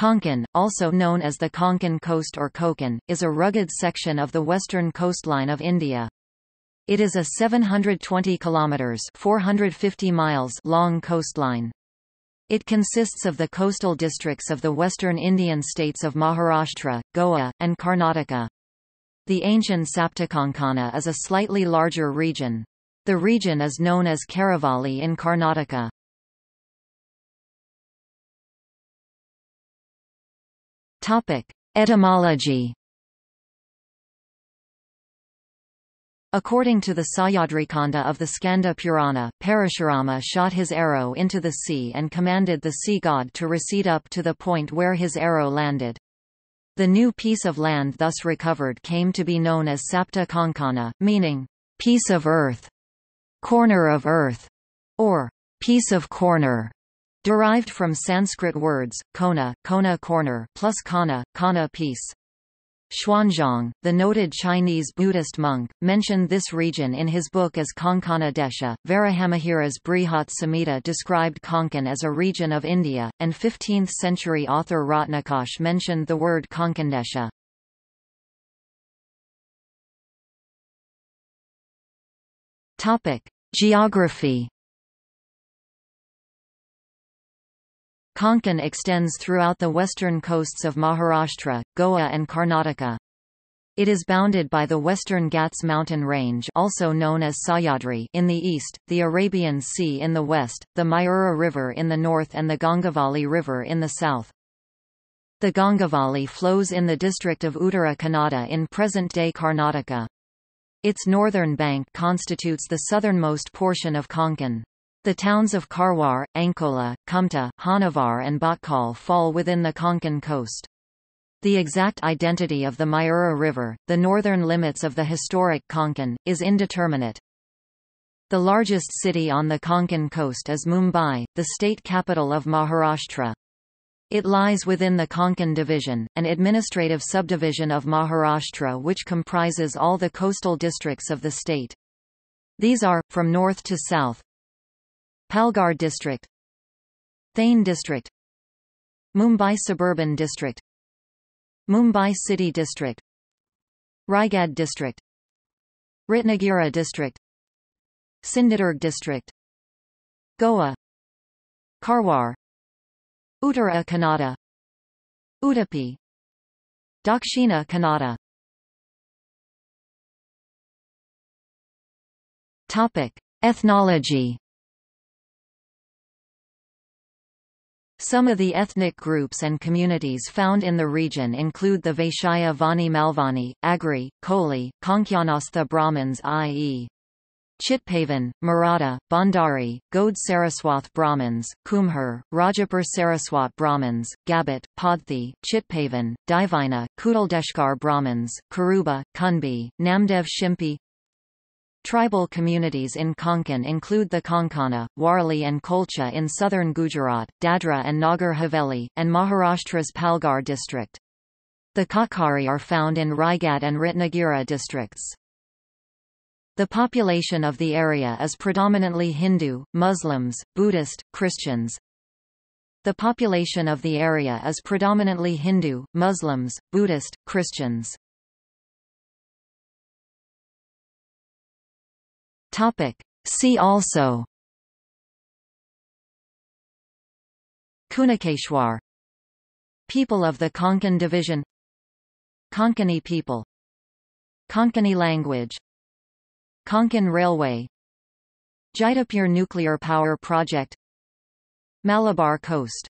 Konkan, also known as the Konkan Coast or Kokan, is a rugged section of the western coastline of India. It is a 720 kilometers (450 miles) long coastline. It consists of the coastal districts of the western Indian states of Maharashtra, Goa, and Karnataka. The ancient Saptakonkana is a slightly larger region. The region is known as Karavalli in Karnataka. Topic: Etymology. According to the Sahyadrikanda of the Skanda Purana, Parashurama shot his arrow into the sea and commanded the sea god to recede up to the point where his arrow landed. The new piece of land thus recovered came to be known as Sapta Konkana, meaning, piece of earth, corner of earth, or piece of corner derived from Sanskrit words, kona, kona corner, plus kana, kana piece. Xuanzang, the noted Chinese Buddhist monk, mentioned this region in his book as Konkana Desha. Varahamihira's Brihat Samhita described Konkan as a region of India, and 15th-century author Ratnakash mentioned the word Konkandesha. Geography Konkan extends throughout the western coasts of Maharashtra, Goa and Karnataka. It is bounded by the western Ghats mountain range also known as Sahyadri in the east, the Arabian Sea in the west, the Mayura River in the north and the Gangavali River in the south. The Gangavali flows in the district of Uttara Kannada in present-day Karnataka. Its northern bank constitutes the southernmost portion of Konkan. The towns of Karwar, Ankola, Kumta, Honavar and Bhatkal fall within the Konkan coast. The exact identity of the Mayura River, the northern limits of the historic Konkan, is indeterminate. The largest city on the Konkan coast is Mumbai, the state capital of Maharashtra. It lies within the Konkan division, an administrative subdivision of Maharashtra which comprises all the coastal districts of the state. These are, from north to south, Palghar District Thane District Mumbai Suburban District Mumbai City District Raigad District Ratnagiri District Sindhudurg District Goa Karwar Uttara Kannada Udupi Dakshina Kannada. Topic: Ethnology Some of the ethnic groups and communities found in the region include the Vaishya Vani Malvani, Agri, Koli, Konkanastha Brahmins i.e. Chitpavan, Maratha, Bhandari, Gaud Saraswat Brahmins, Kumhar, Rajapur Saraswat Brahmins, Gabat, Padthi, Chitpavan, Divina, Kudaldeshkar Brahmins, Karuba, Kunbi, Namdev Shimpi Tribal communities in Konkan include the Konkana, Warli and Kolcha in southern Gujarat, Dadra and Nagar Haveli, and Maharashtra's Palghar district. The Katkari are found in Raigad and Ratnagiri districts. The population of the area is predominantly Hindu, Muslims, Buddhist, Christians. The population of the area is predominantly Hindu, Muslims, Buddhist, Christians. Topic. See also. Kunkeshwar. People of the Konkan Division. Konkani people. Konkani language. Konkan Railway. Jaitapur Nuclear Power Project. Malabar Coast